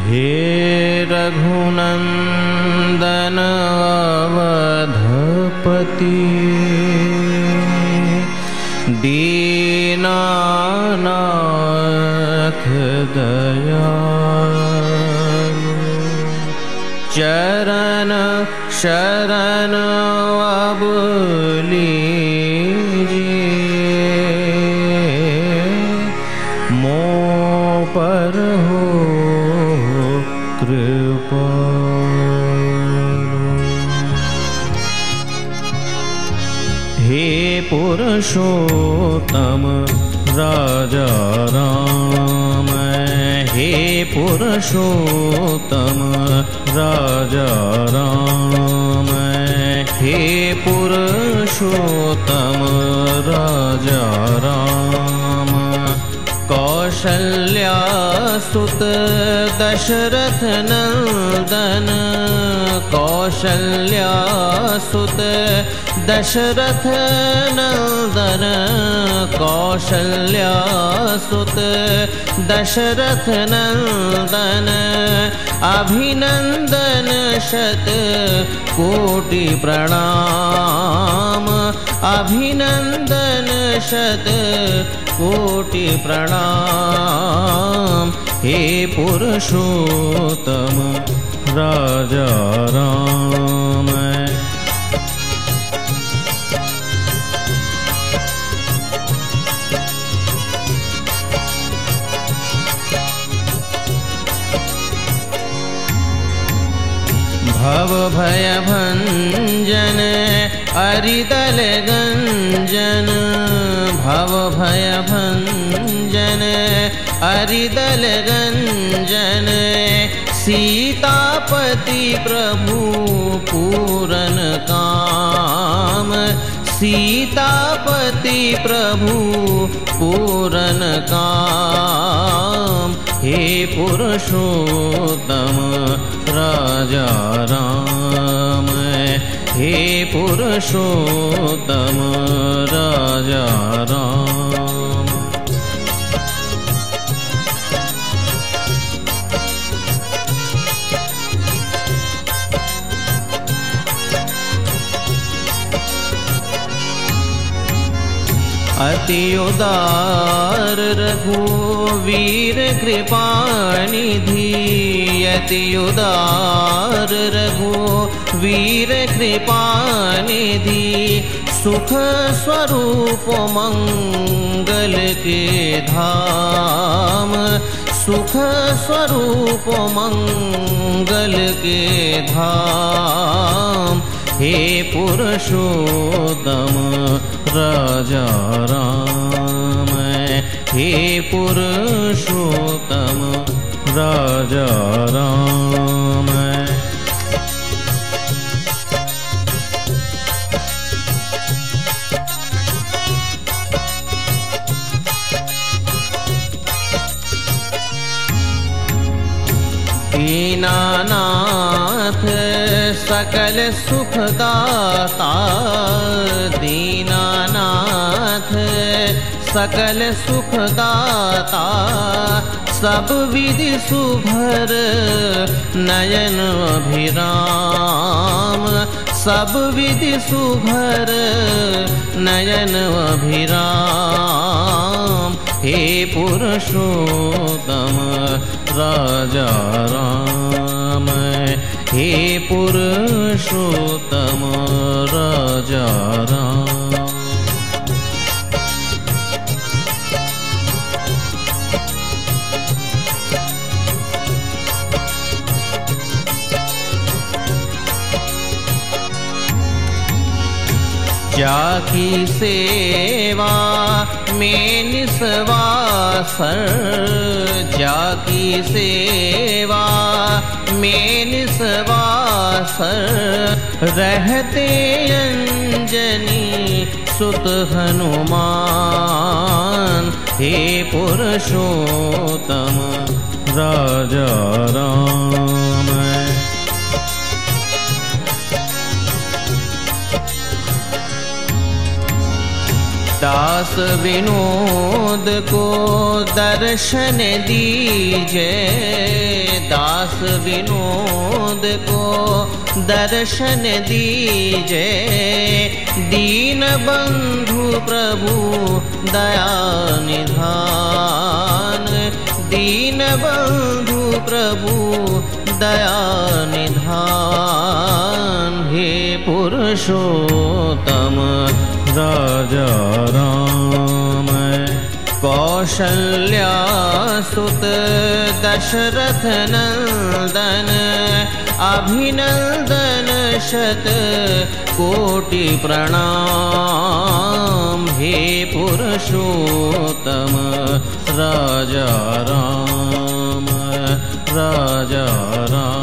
हे रघुनन्दनवधपति दीनानाथ दया चरण शरण अबली पुरुषोत्तम राजा राम। हे पुरुषोत्तम राजा राम। हे पुरुषोत्तम राजा राम कौशल्यासुत दशरथ नन्दन कौशल्यासुत दशरथ नन्दन कौशल्यासुत दशरथ नन्दन अभिनन्दन शत कोटि प्रणाम अभिनन्दन शत कोटि प्रणाम। हे पुरुषोत्तम राजा राम। भव भय भञ्जन अरिदल गञ्जन भव भय भञ्जन अरिदल गञ्जन सीतापति प्रभु पूरन काम। सीतापति प्रभु पूरन काम। हे पुरुषोत्तम राजा हे पुरुषोत्तम राजा राम अति उदार रघुवीर कृपानिधि अति उदार रघुवीर कृपानिधि सुख स्वरूप मंगल के धाम। सुख स्वरूप मंगल के धाम। हे पुरुषोत्तम राजा राम हे पुरुषोत्तम राजा राम दीनानाथ, सकल सुखदाता दीनानाथ, सकल सुखदाता, सब विधि सुभर नयन अभिराम, सब विधि सुभर नयन अभिराम। हे पुरुषोत्तम राजा राम। हे पुरुषोत्तम राजा राम। जाकी सेवा में निस्वासर जाकी सेवा में अंजनी सुत हनुमान। हे पुरुषोत्तम राजा राम दास विनोद को दर्शन दीजे। दास विनोद को दर्शन दीजे। दीन बंधु प्रभु दया निधान। दीन बंधु प्रभु दया निधान। हे पुरुषोत्तम राजा राम कौशल्यासुत दशरथ नन्दन अभिनन्दन शत कोटि प्रणाम हे पुरुषोत्तम। राजा राम राजा राम